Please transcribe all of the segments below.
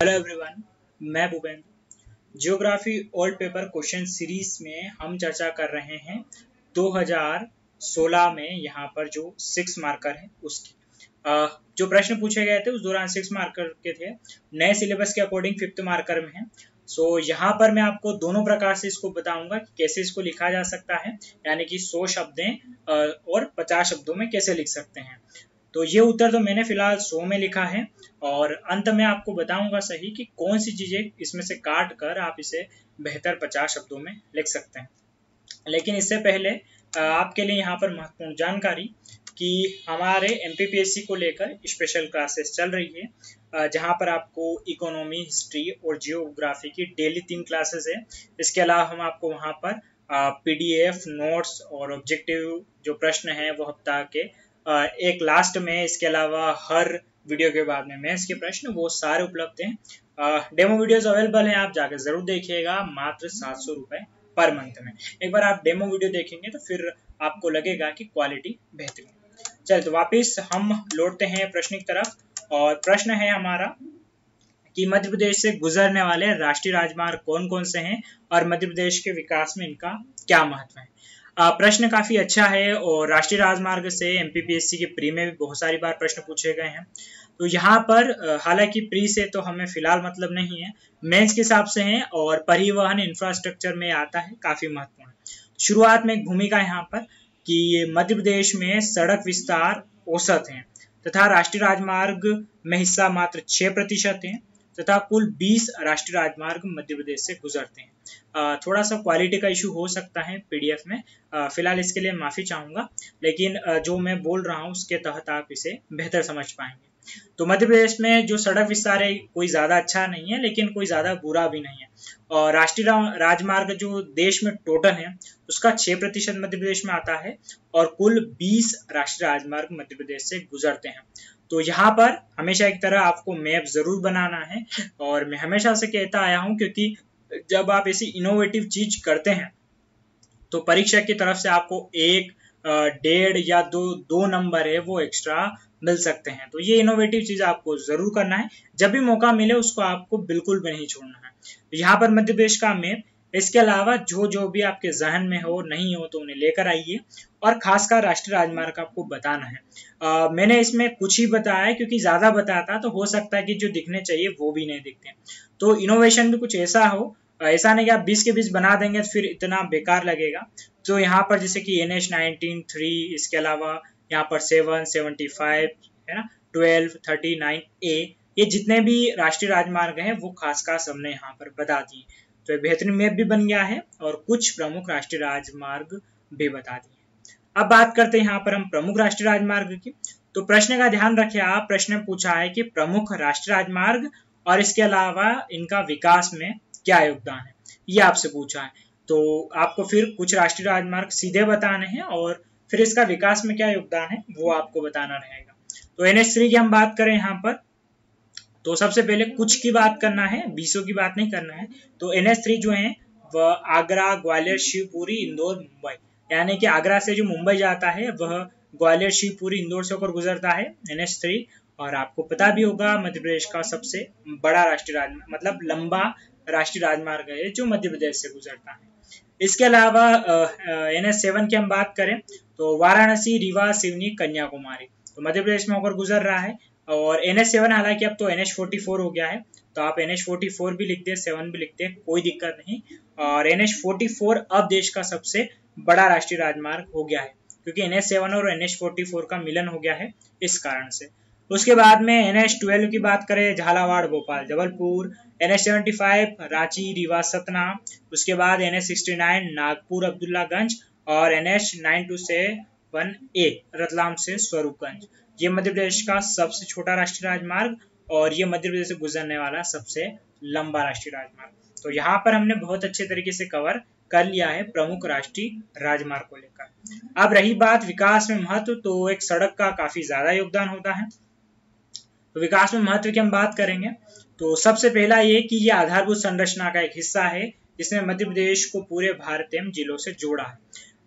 Hello everyone मैं Bhupendra. Geography old paper question series में हम चर्चा कर रहे हैं 2016 में यहाँ पर जो सिक्स मार्कर है उसकी। जो प्रश्न पूछे गए थे उस दौरान सिक्स मार्कर के थे। नए सिलेबस के अकॉर्डिंग फिफ्थ मार्कर में है। सो so, यहाँ पर मैं आपको दोनों प्रकार से इसको बताऊँगा कि कैसे इसको लिखा जा सकता है यानी कि सौ शब्दें और पचास शब्दों में कैसे लिख सकते हैं। तो ये उत्तर तो मैंने फ़िलहाल सो में लिखा है और अंत में आपको बताऊँगा सही कि कौन सी चीज़ें इसमें से काट कर आप इसे बेहतर पचास शब्दों में लिख सकते हैं। लेकिन इससे पहले आपके लिए यहाँ पर महत्वपूर्ण जानकारी कि हमारे एमपीपीएससी को लेकर स्पेशल क्लासेस चल रही है जहाँ पर आपको इकोनॉमी हिस्ट्री और जियोग्राफी की डेली तीन क्लासेस है। इसके अलावा हम आपको वहाँ पर पीडीएफ नोट्स और ऑब्जेक्टिव जो प्रश्न है वो हफ़्ता के एक लास्ट में इसके अलावा हर वीडियो के बाद में मैथ्स के प्रश्न वो सारे उपलब्ध हैं। डेमो वीडियोस अवेलेबल हैं, आप जाकर ज़रूर देखिएगा, मात्र सात सौ पर मंथ में। एक बार आप डेमो वीडियो देखेंगे तो फिर आपको लगेगा कि क्वालिटी बेहतरीन चलिए तो वापिस हम लौटते हैं प्रश्न की तरफ़, और प्रश्न है हमारा कि मध्य प्रदेश से गुजरने वाले राष्ट्रीय राजमार्ग कौन कौन से हैं, और मध्य प्रदेश के विकास में इनका क्या महत्व है? प्रश्न काफ़ी अच्छा है और राष्ट्रीय राजमार्ग से एमपीपीएससी के प्री में भी बहुत सारी बार प्रश्न पूछे गए हैं। तो यहाँ पर हालाँकि प्री से तो हमें फ़िलहाल मतलब नहीं है, मेंस के हिसाब से है और परिवहन इंफ्रास्ट्रक्चर में आता है, काफ़ी महत्वपूर्ण। शुरुआत में एक भूमिका यहाँ पर कि मध्य प्रदेश में सड़क विस्तार औसत है, तथा राष्ट्रीय राजमार्ग में हिस्सा मात्र छह प्रतिशत है तथा कुल 20 राष्ट्रीय राजमार्ग मध्य प्रदेश से गुजरते हैं। थोड़ा सा क्वालिटी का इशू हो सकता है पीडीएफ में। फ़िलहाल इसके लिए माफ़ी चाहूँगा, लेकिन जो मैं बोल रहा हूँ उसके तहत आप इसे बेहतर समझ पाएँगे। तो मध्य प्रदेश में जो सड़क विस्तार है, कोई ज़्यादा अच्छा नहीं है, लेकिन कोई ज़्यादा बुरा भी नहीं है। और राष्ट्रीय राजमार्ग जो देश में टोटल है, उसका छह प्रतिशत मध्य प्रदेश में आता है और कुल बीस राष्ट्रीय राजमार्ग मध्य प्रदेश से गुजरते हैं। तो यहाँ पर हमेशा एक तरह आपको मैप ज़रूर बनाना है और मैं हमेशा से कहता आया हूँ क्योंकि जब आप ऐसी इनोवेटिव चीज़ करते हैं तो परीक्षा की तरफ़ से आपको एक डेढ़ या दो दो नंबर है वो एक्स्ट्रा मिल सकते हैं। तो ये इनोवेटिव चीज़ आपको ज़रूर करना है। जब भी मौका मिले उसको आपको बिल्कुल भी नहीं छोड़ना है। यहाँ पर मध्य प्रदेश का मैप इसके अलावा जो जो भी आपके जहन में हो नहीं हो तो उन्हें लेकर आइए। और खासकर राष्ट्रीय राजमार्ग आपको बताना है। आ, मैंने इसमें कुछ ही बताया है क्योंकि ज़्यादा बताता तो हो सकता है कि जो दिखने चाहिए वो भी नहीं दिखते तो इनोवेशन भी कुछ ऐसा हो ऐसा नहीं कि आप 20 के 20 बना देंगे तो फिर इतना बेकार लगेगा। तो यहाँ पर जैसे कि एन एच नाइनटीन थ्री इसके अलावा यहाँ पर सेवन सेवेंटी फाइव है ना? ट्वेल्व थर्टी नाइन ए ये जितने भी राष्ट्रीय राजमार्ग हैं वो खास खास हमने यहाँ पर बता दिए। तो बेहतरीन मैप भी बन गया है और कुछ प्रमुख राष्ट्रीय राजमार्ग भी बता दिए अब बात करते हैं यहाँ पर हम प्रमुख राष्ट्रीय राजमार्ग की। तो प्रश्न का ध्यान रखिए आप प्रश्न पूछा है कि प्रमुख राष्ट्रीय राजमार्ग और इसके अलावा इनका विकास में क्या योगदान है, ये आपसे पूछा है। तो आपको फिर कुछ राष्ट्रीय राजमार्ग सीधे बताने हैं और फिर इसका विकास में क्या योगदान है, वो आपको बताना रहेगा। तो एन एच की हम बात करें यहाँ पर। तो सबसे पहले कुछ की बात करना है, बीसों की बात नहीं करना है। तो एन एच जो है, वह आगरा, ग्वालियर, शिवपुरी, इंदौर, मुंबई। यानी कि आगरा से जो मुंबई जाता है, वह ग्वालियर, शिवपुरी, इंदौर से होकर गुजरता है एन एच थ्री और आपको पता भी होगा, मध्य प्रदेश का सबसे बड़ा राष्ट्रीय राजमार्ग मतलब लंबा राष्ट्रीय राजमार्ग है, जो मध्य प्रदेश से गुजरता है। इसके अलावा एन एस सेवन की हम बात करें तो वाराणसी, रीवा, सिवनी, कन्याकुमारी। तो मध्य प्रदेश में होकर गुजर रहा है। और एन एस सेवन हालाँकि अब तो एन एच फोर्टी फोर हो गया है तो आप एन एच फोर्टी फोर भी लिखते हैं सेवन भी लिखते हैं कोई दिक्कत नहीं और एन एच फोर्टी फोर अब देश का सबसे बड़ा राष्ट्रीय राजमार्ग हो गया है क्योंकि एन एच सेवन और एन एच फोर्टी फोर का मिलन हो गया है इस कारण से उसके बाद में एन एच ट्वेल्व की बात करें Jhalawar Bhopal Jabalpur N H seventy five Ranchi Rewa Satna उसके बाद N H sixty nine Nagpur Abdullaganj और एन एच नाइन टू से वन ए रतलाम से स्वरूपगंज ये मध्य प्रदेश का सबसे छोटा राष्ट्रीय राजमार्ग और ये मध्य प्रदेश से गुजरने वाला सबसे लंबा राष्ट्रीय राजमार्ग। तो यहाँ पर हमने बहुत अच्छे तरीके से कवर कर लिया है प्रमुख राष्ट्रीय राजमार्ग को लेकर। अब रही बात विकास में महत्व तो एक सड़क का काफ़ी ज़्यादा योगदान होता है। तो विकास में महत्व की हम बात करेंगे। तो सबसे पहला ये कि ये आधारभूत संरचना का एक हिस्सा है, जिसने मध्य प्रदेश को पूरे भारत एवं जिलों से जोड़ा है।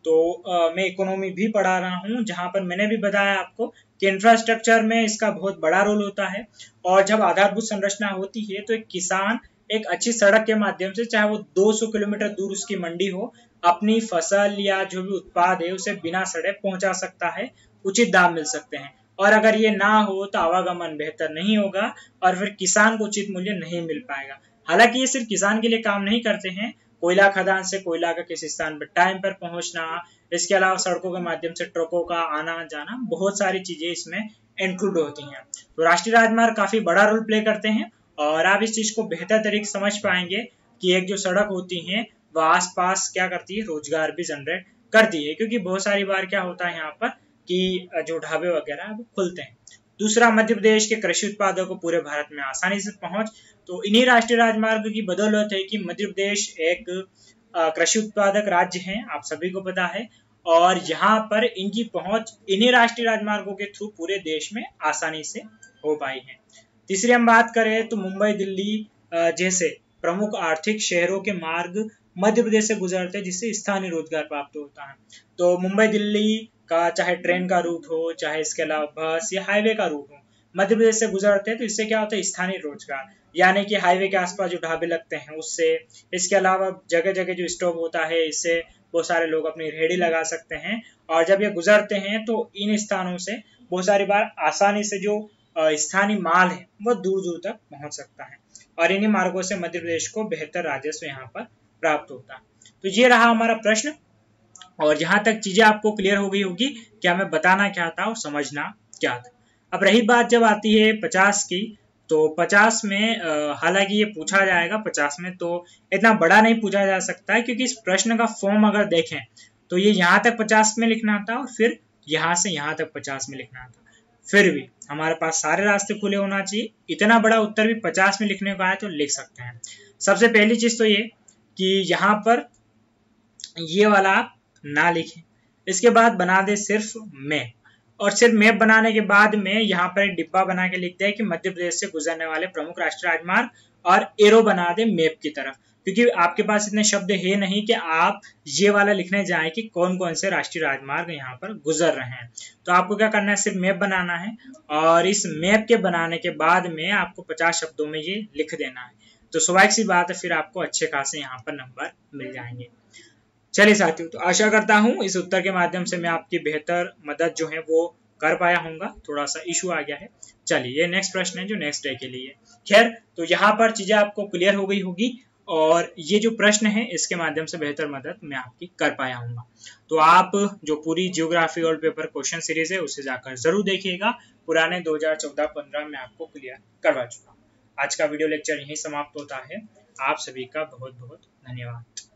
तो आ, मैं इकोनॉमी भी पढ़ा रहा हूँ जहाँ पर मैंने भी बताया आपको कि इंफ्रास्ट्रक्चर में इसका बहुत बड़ा रोल होता है। और जब आधारभूत संरचना होती है तो एक किसान एक अच्छी सड़क के माध्यम से चाहे वो 200 किलोमीटर दूर उसकी मंडी हो अपनी फ़सल या जो भी उत्पाद है उसे बिना सड़े पहुँचा सकता है उचित दाम मिल सकते हैं। और अगर ये ना हो तो आवागमन बेहतर नहीं होगा और फिर किसान को उचित मूल्य नहीं मिल पाएगा। हालाँकि ये सिर्फ़ किसान के लिए काम नहीं करते हैं कोयला खदान से कोयला का किस स्थान पर टाइम पर पहुँचना, इसके अलावा सड़कों के माध्यम से ट्रकों का आना जाना, बहुत सारी चीज़ें इसमें इंक्लूड होती हैं। तो राष्ट्रीय राजमार्ग काफ़ी बड़ा रोल प्ले करते हैं और आप इस चीज़ को बेहतर तरीके समझ पाएँगे कि एक जो सड़क होती है, वह आसपास क्या करती है, रोज़गार भी जनरेट करती है। क्योंकि बहुत सारी बार क्या होता है यहाँ पर कि जो ढाबे वगैरह वो खुलते हैं। दूसरा मध्य प्रदेश के कृषि उत्पादों को पूरे भारत में आसानी से पहुँच तो इन्हीं राष्ट्रीय राजमार्ग की बदौलत है कि मध्य प्रदेश एक कृषि उत्पादक राज्य है, आप सभी को पता है। और यहाँ पर इनकी पहुँच इन्हीं राष्ट्रीय राजमार्गों के थ्रू पूरे देश में आसानी से हो पाई है। तीसरी हम बात करें तो मुंबई, दिल्ली जैसे प्रमुख आर्थिक शहरों के मार्ग मध्य प्रदेश से गुजरते हैं, जिससे स्थानीय रोज़गार प्राप्त होता है। तो मुंबई, दिल्ली का चाहे ट्रेन का रूट हो, चाहे इसके अलावा बस या हाईवे का रूट हो, मध्य प्रदेश से गुजरते हैं तो इससे क्या होता है? स्थानीय रोज़गार। यानी कि हाईवे के आसपास जो ढाबे लगते हैं, उससे, इसके अलावा जगह जगह जो स्टॉप होता है, इससे बहुत सारे लोग अपनी रेहड़ी लगा सकते हैं। और जब ये गुजरते हैं तो इन स्थानों से बहुत सारी बार आसानी से जो स्थानीय माल है वह दूर दूर तक पहुँच सकता है। और इन्हीं मार्गों से मध्य प्रदेश को बेहतर राजस्व यहाँ पर प्राप्त होता है। तो ये रहा हमारा प्रश्न। और जहाँ तक चीज़ें आपको क्लियर हो गई होगी, क्या मैं बताना क्या था और समझना क्या था अब रही बात जब आती है पचास की तो पचास में हालाँकि ये पूछा जाएगा पचास में तो इतना बड़ा नहीं पूछा जा सकता है क्योंकि इस प्रश्न का फॉर्म अगर देखें तो ये यहाँ तक पचास में लिखना था और फिर यहाँ से यहाँ तक पचास में लिखना था। फिर भी हमारे पास सारे रास्ते खुले होना चाहिए। इतना बड़ा उत्तर भी पचास में लिखने को आए तो लिख सकते हैं। सबसे पहली चीज़ तो ये कि यहाँ पर ये वाला आप ना लिखें। इसके बाद बना दे सिर्फ़ मैप और सिर्फ़ मैप बनाने के बाद में यहाँ पर एक डिब्बा बना के लिखते हैं कि मध्य प्रदेश से गुजरने वाले प्रमुख राष्ट्रीय राजमार्ग और एरो बना दे मैप की तरफ़। क्योंकि आपके पास इतने शब्द है नहीं कि आप ये वाला लिखने जाए कि कौन कौन से राष्ट्रीय राजमार्ग यहाँ पर गुजर रहे हैं। तो आपको क्या करना है? सिर्फ़ मैप बनाना है और इस मैप के बनाने के बाद में आपको पचास शब्दों में ये लिख देना है। तो स्वाभाविक सी बात है, फिर आपको अच्छे खासे यहाँ पर नंबर मिल जाएँगे। चलिए साथियों तो आशा करता हूँ इस उत्तर के माध्यम से मैं आपकी बेहतर मदद जो है वो कर पाया हूँ थोड़ा सा इशू आ गया है। चलिए, ये नेक्स्ट प्रश्न है जो नेक्स्ट डे के लिए। खैर तो यहाँ पर चीज़ें आपको क्लियर हो गई होगी और ये जो प्रश्न है, इसके माध्यम से बेहतर मदद मैं आपकी कर पाया हूँ तो आप जो पूरी जियोग्राफी और पेपर क्वेश्चन सीरीज़ है, उसे जाकर ज़रूर देखिएगा। पुराने 2014-15 में आपको क्लियर करवा चुका आज का वीडियो लेक्चर यही समाप्त होता है। आप सभी का बहुत बहुत धन्यवाद।